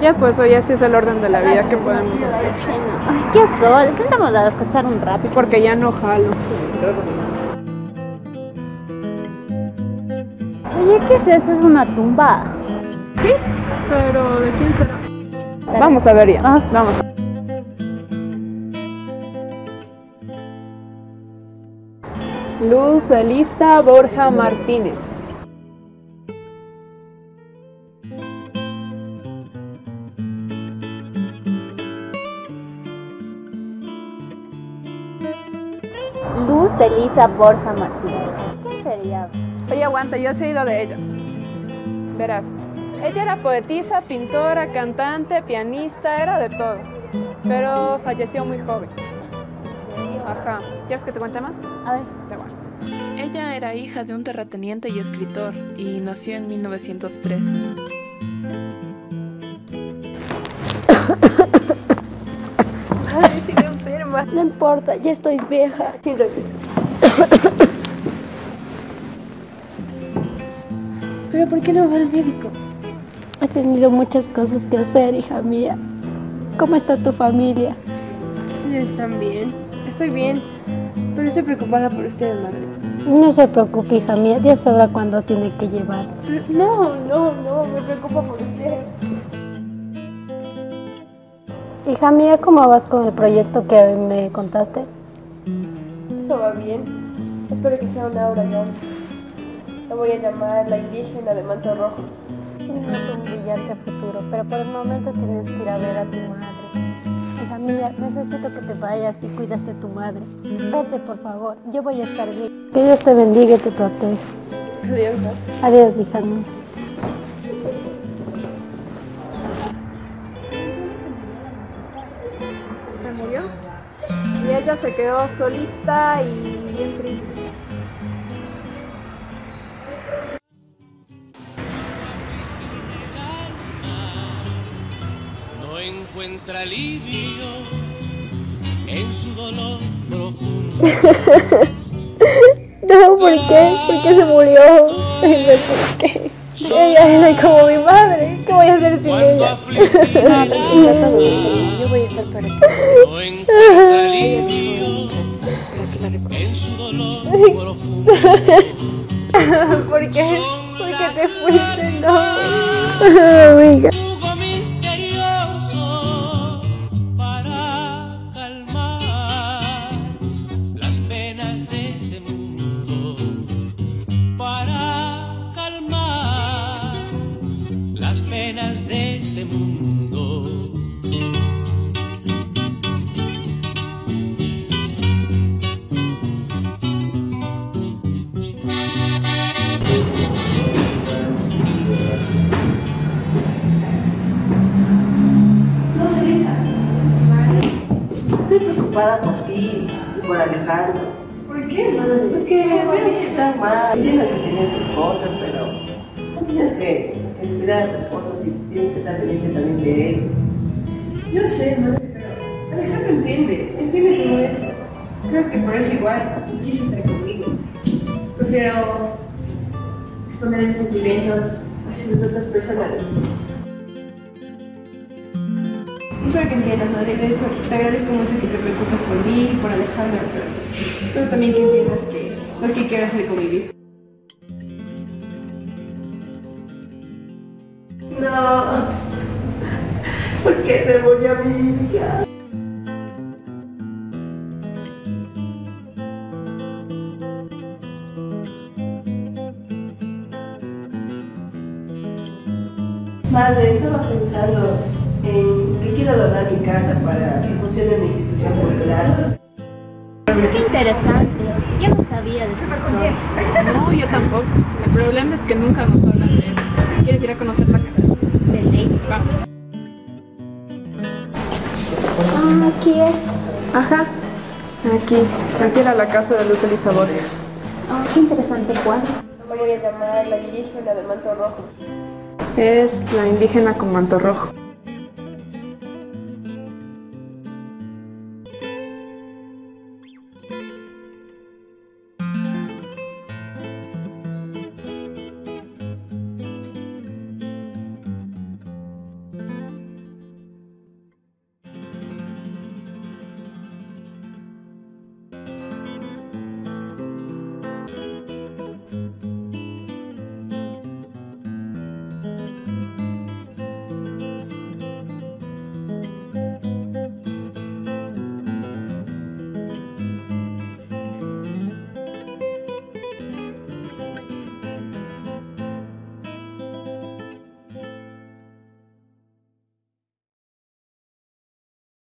Ya, pues hoy así es el orden de la vida que podemos hacer. Ay, qué sol. Sentamos a descansar un rato. Sí, porque ya no jalo. Oye, ¿qué es eso? Es una tumba. Pero, ¿de quién será? Vamos a ver ya. Ah. Vamos. Luz Elisa Borja Martínez. Luz Elisa Borja Martínez. ¿Quién sería? Oye, aguanta, yo he oído de ella. Verás, ella era poetisa, pintora, cantante, pianista, era de todo. Pero falleció muy joven. Ajá. ¿Quieres que te cuente más? A ver. Da igual. Ella era hija de un terrateniente y escritor y nació en 1903. No importa, ya estoy vieja. Siéntate. ¿Pero por qué no va al médico? He tenido muchas cosas que hacer, hija mía. ¿Cómo está tu familia? Están bien, estoy bien, pero estoy preocupada por usted, madre. No se preocupe, hija mía. Dios sabrá cuándo tiene que llevar. Pero no, no, no, me preocupa por usted. Hija mía, ¿cómo vas con el proyecto que me contaste? Eso va bien. Espero que sea una obra grande. La voy a llamar La indígena de manto rojo. Tienes un brillante futuro, pero por el momento tienes que ir a ver a tu madre. Hija mía, necesito que te vayas y cuides de tu madre. Vete, por favor. Yo voy a estar bien. Que Dios te bendiga y te proteja. Adiós, ¿no? Adiós, hija mía. Ella se quedó solita y bien triste. no encuentra alivio en su dolor profundo. No, ¿por qué? ¿Por qué se murió? ¿por qué? Ella era como mi madre. ¿Qué voy a hacer sin ella? afligida Tranquila, todo estar bien. Yo voy a estar para ti. no encuentra alivio Para que la recuerdes. ¿Por qué? ¿Por qué te fuiste? No. Amiga. Jugo misterioso preocupada por ti y por Alejandro. ¿Por qué? Porque veo que está mal. Tienes que tener sus cosas, pero no tienes que, cuidar a tu esposo si tienes que estar pendiente también de él. Yo sé, madre, pero Alejandro entiende, entiende todo eso. Creo que por eso igual quiso estar conmigo. Prefiero exponer mis sentimientos hacia otras personas. Espero que entiendas, madre. De hecho, te agradezco mucho que te preocupes por mí y por Alejandro, pero espero también que entiendas que lo que quiero hacer con mi vida. No. ¿Por qué se murió mi hija? Madre, estaba pensando en que quiero donar mi casa para que funcione una institución cultural. Qué interesante. Yo no sabía de eso. No, yo tampoco. El problema es que nunca nos hablan de eso. ¿Quieres ir a conocer la casa? De ley. Vamos. Ah, aquí es. Ajá. Aquí. Aquí era la casa de Luz Elisa Borja. Ah, qué interesante cuadro. Voy a llamar La indígena del manto rojo. Es la indígena con manto rojo.